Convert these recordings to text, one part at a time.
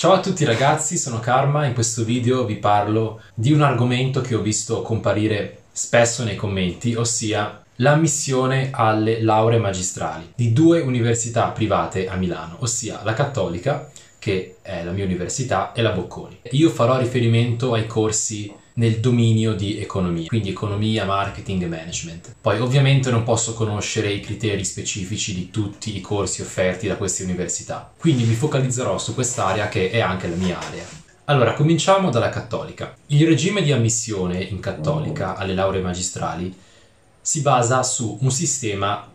Ciao a tutti ragazzi, sono Karma, in questo video vi parlo di un argomento che ho visto comparire spesso nei commenti, ossia l'ammissione alle lauree magistrali di due università private a Milano, ossia la Cattolica, che è la mia università, e la Bocconi. Io farò riferimento ai corsi nel dominio di economia, quindi economia, marketing e management. Poi ovviamente non posso conoscere i criteri specifici di tutti i corsi offerti da queste università, quindi mi focalizzerò su quest'area che è anche la mia area. Allora, cominciamo dalla cattolica. Il regime di ammissione in cattolica alle lauree magistrali si basa su un sistema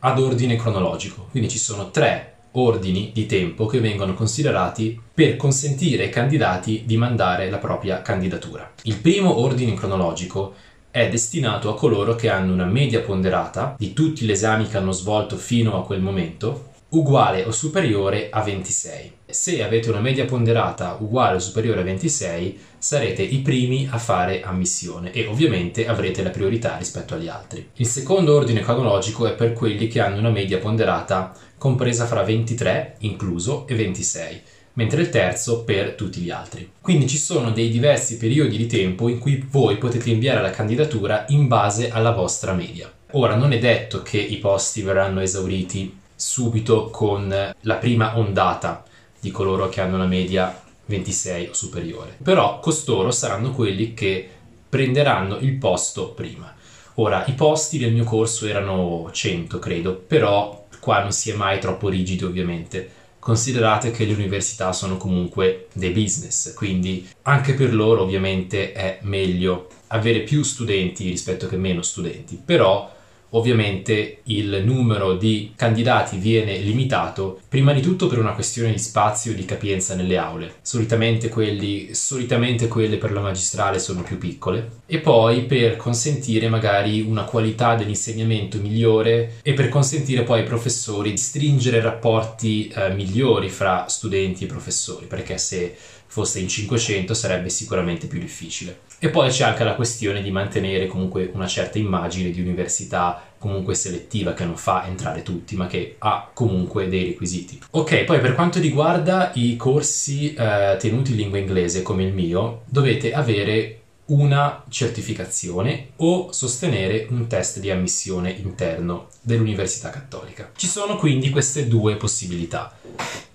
ad ordine cronologico, quindi ci sono tre ordini di tempo che vengono considerati per consentire ai candidati di mandare la propria candidatura. Il primo ordine cronologico è destinato a coloro che hanno una media ponderata di tutti gli esami che hanno svolto fino a quel momento uguale o superiore a 26. Se avete una media ponderata uguale o superiore a 26, sarete i primi a fare ammissione e ovviamente avrete la priorità rispetto agli altri. Il secondo ordine cronologico è per quelli che hanno una media ponderata compresa fra 23 incluso e 26 mentre il terzo per tutti gli altri. Quindi ci sono dei diversi periodi di tempo in cui voi potete inviare la candidatura in base alla vostra media. Ora non è detto che i posti verranno esauriti subito con la prima ondata di coloro che hanno una media 26 o superiore. Però costoro saranno quelli che prenderanno il posto prima. Ora, i posti del mio corso erano 100, credo, però qua non si è mai troppo rigidi ovviamente. Considerate che le università sono comunque dei business, quindi anche per loro ovviamente è meglio avere più studenti rispetto che meno studenti, però ovviamente il numero di candidati viene limitato, prima di tutto per una questione di spazio e di capienza nelle aule. Solitamente, quelli, solitamente quelle per la magistrale sono più piccole e poi per consentire magari una qualità dell'insegnamento migliore e per consentire poi ai professori di stringere rapporti eh, migliori fra studenti e professori, perché se fosse in 500 sarebbe sicuramente più difficile. E poi c'è anche la questione di mantenere comunque una certa immagine di università comunque selettiva che non fa entrare tutti ma che ha comunque dei requisiti. Ok, poi per quanto riguarda i corsi eh, tenuti in lingua inglese come il mio, dovete avere una certificazione o sostenere un test di ammissione interno dell'Università Cattolica. Ci sono quindi queste due possibilità.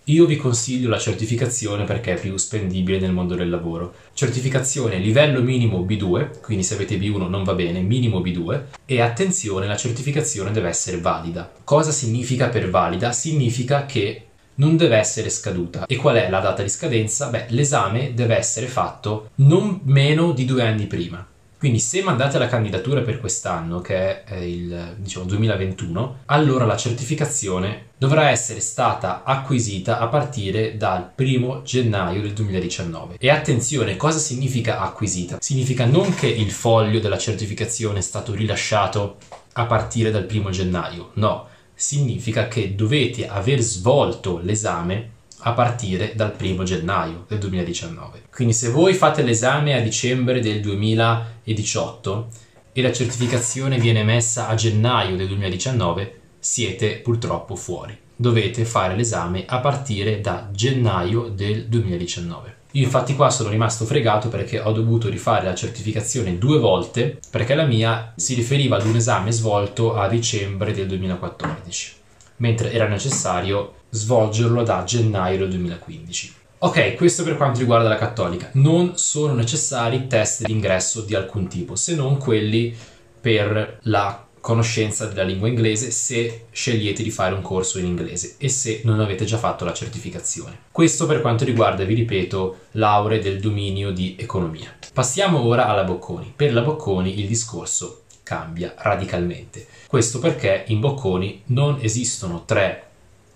Io vi consiglio la certificazione perché è più spendibile nel mondo del lavoro. Certificazione livello minimo B2, quindi se avete B1 non va bene, minimo B2, e attenzione, la certificazione deve essere valida. Cosa significa per valida? Significa che non deve essere scaduta. E qual è la data di scadenza? Beh, l'esame deve essere fatto non meno di due anni prima. Quindi se mandate la candidatura per quest'anno, che è il diciamo, 2021, allora la certificazione dovrà essere stata acquisita a partire dal 1 gennaio del 2019. E attenzione, cosa significa acquisita? Significa non che il foglio della certificazione è stato rilasciato a partire dal 1 gennaio, no, significa che dovete aver svolto l'esame a partire dal 1 gennaio del 2019. Quindi se voi fate l'esame a dicembre del 2018 e la certificazione viene emessa a gennaio del 2019, siete purtroppo fuori. Dovete fare l'esame a partire da gennaio del 2019. Io infatti qua sono rimasto fregato perché ho dovuto rifare la certificazione due volte perché la mia si riferiva ad un esame svolto a dicembre del 2014, mentre era necessario svolgerlo da gennaio del 2015. Ok, questo per quanto riguarda la cattolica. Non sono necessari test di ingresso di alcun tipo, se non quelli per la conoscenza della lingua inglese se scegliete di fare un corso in inglese e se non avete già fatto la certificazione. Questo per quanto riguarda, vi ripeto, lauree del dominio di economia. Passiamo ora alla Bocconi. Per la Bocconi il discorso cambia radicalmente. Questo perché in Bocconi non esistono tre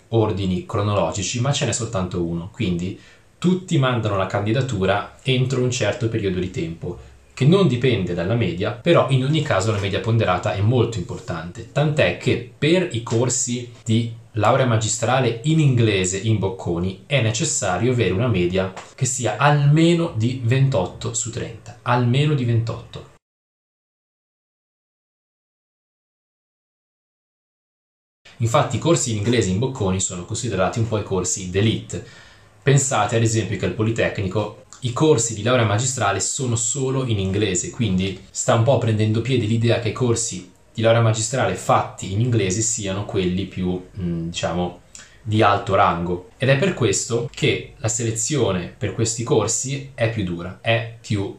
ordini cronologici, ma ce n'è soltanto uno, quindi tutti mandano la candidatura entro un certo periodo di tempo, che non dipende dalla media, però in ogni caso la media ponderata è molto importante, tant'è che per i corsi di laurea magistrale in inglese in Bocconi è necessario avere una media che sia almeno di 28 su 30, almeno di 28. Infatti i corsi in inglese in Bocconi sono considerati un po' i corsi d'elite, Pensate ad esempio che al Politecnico i corsi di laurea magistrale sono solo in inglese, quindi sta un po' prendendo piede l'idea che i corsi di laurea magistrale fatti in inglese siano quelli più, mm, diciamo, di alto rango. Ed è per questo che la selezione per questi corsi è più dura, è più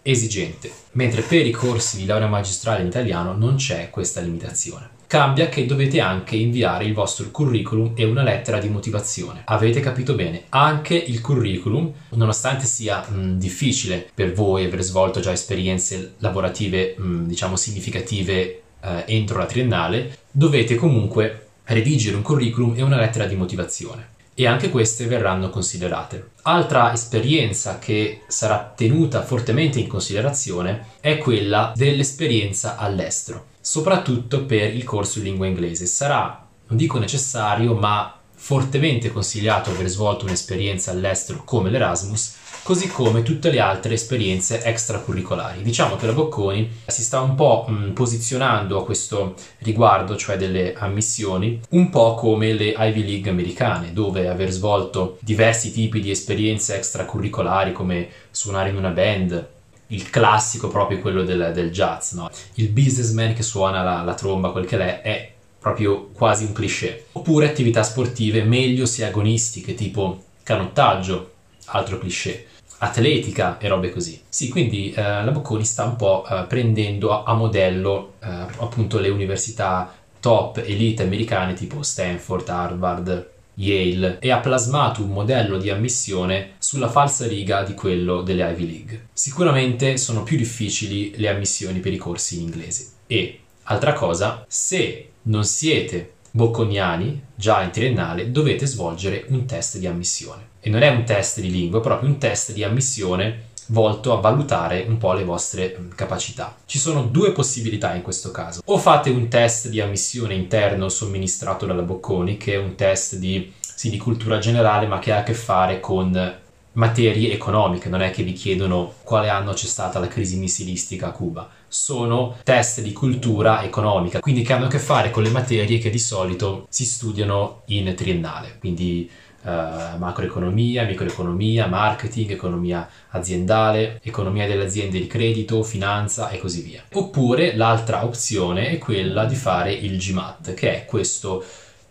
esigente, mentre per i corsi di laurea magistrale in italiano non c'è questa limitazione. Cambia che dovete anche inviare il vostro curriculum e una lettera di motivazione. Avete capito bene? Anche il curriculum, nonostante sia mh, difficile per voi aver svolto già esperienze lavorative, mh, diciamo, significative eh, entro la triennale, dovete comunque redigere un curriculum e una lettera di motivazione e anche queste verranno considerate. Altra esperienza che sarà tenuta fortemente in considerazione è quella dell'esperienza all'estero, soprattutto per il corso in lingua inglese. Sarà, non dico necessario, ma fortemente consigliato aver svolto un'esperienza all'estero come l'Erasmus così come tutte le altre esperienze extracurricolari. Diciamo che la Bocconi si sta un po' mh, posizionando a questo riguardo, cioè delle ammissioni, un po' come le Ivy League americane, dove aver svolto diversi tipi di esperienze extracurricolari come suonare in una band, il classico proprio quello del, del jazz, no? il businessman che suona la, la tromba, quel che è, è proprio quasi un cliché. Oppure attività sportive meglio se agonistiche, tipo canottaggio, altro cliché atletica e robe così. Sì, quindi eh, la Bocconi sta un po' eh, prendendo a, a modello eh, appunto le università top elite americane tipo Stanford, Harvard, Yale e ha plasmato un modello di ammissione sulla falsa riga di quello delle Ivy League. Sicuramente sono più difficili le ammissioni per i corsi in inglese e altra cosa, se non siete bocconiani già in triennale dovete svolgere un test di ammissione e non è un test di lingua, è proprio un test di ammissione volto a valutare un po' le vostre capacità. Ci sono due possibilità in questo caso. O fate un test di ammissione interno somministrato dalla Bocconi, che è un test di, sì, di cultura generale, ma che ha a che fare con materie economiche, non è che vi chiedono quale anno c'è stata la crisi missilistica a Cuba, sono test di cultura economica, quindi che hanno a che fare con le materie che di solito si studiano in triennale, quindi uh, macroeconomia, microeconomia, marketing, economia aziendale, economia delle aziende di credito, finanza e così via. Oppure l'altra opzione è quella di fare il GMAT, che è questo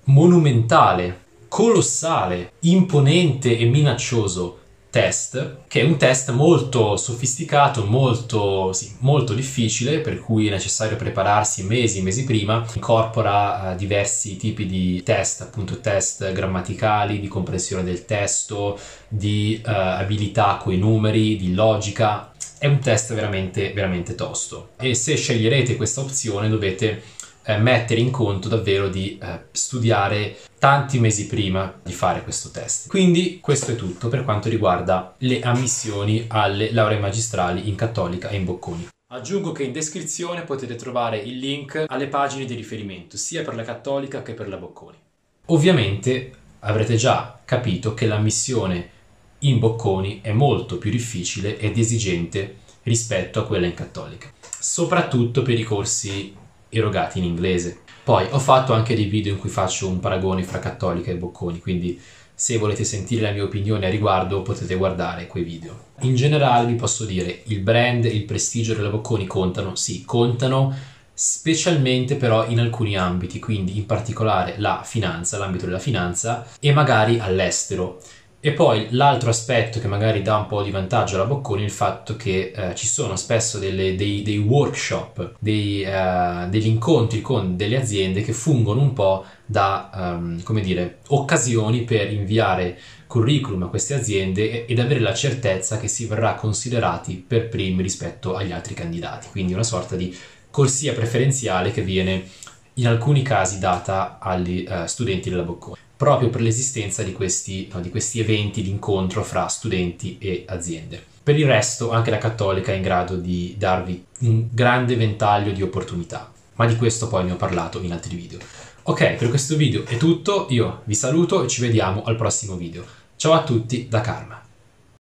monumentale, colossale, imponente e minaccioso test, che è un test molto sofisticato, molto, sì, molto difficile, per cui è necessario prepararsi mesi e mesi prima, incorpora uh, diversi tipi di test, appunto test grammaticali, di comprensione del testo, di uh, abilità coi numeri, di logica. È un test veramente, veramente tosto. E se sceglierete questa opzione dovete eh, mettere in conto davvero di eh, studiare tanti mesi prima di fare questo test. Quindi questo è tutto per quanto riguarda le ammissioni alle lauree magistrali in Cattolica e in Bocconi. Aggiungo che in descrizione potete trovare il link alle pagine di riferimento sia per la Cattolica che per la Bocconi. Ovviamente avrete già capito che l'ammissione in Bocconi è molto più difficile ed esigente rispetto a quella in Cattolica, soprattutto per i corsi erogati in inglese. Poi ho fatto anche dei video in cui faccio un paragone fra Cattolica e Bocconi, quindi se volete sentire la mia opinione a riguardo potete guardare quei video. In generale vi posso dire, il brand il prestigio della Bocconi contano, sì, contano specialmente però in alcuni ambiti, quindi in particolare la finanza, l'ambito della finanza e magari all'estero. E poi l'altro aspetto che magari dà un po' di vantaggio alla Bocconi è il fatto che eh, ci sono spesso delle, dei, dei, workshop, dei, uh, degli incontri con delle aziende che fungono un po' da, um, come dire, occasioni per inviare curriculum a queste aziende ed avere la certezza che si verrà considerati per primi rispetto agli altri candidati. Quindi una sorta di corsia preferenziale che viene in alcuni casi data agli uh, studenti della Bocconi proprio per l'esistenza di questi, no, di questi eventi di incontro fra studenti e aziende. Per il resto anche la Cattolica è in grado di darvi un grande ventaglio di opportunità, ma di questo poi ne ho parlato in altri video. Ok, per questo video è tutto, io vi saluto e ci vediamo al prossimo video. Ciao a tutti da Karma.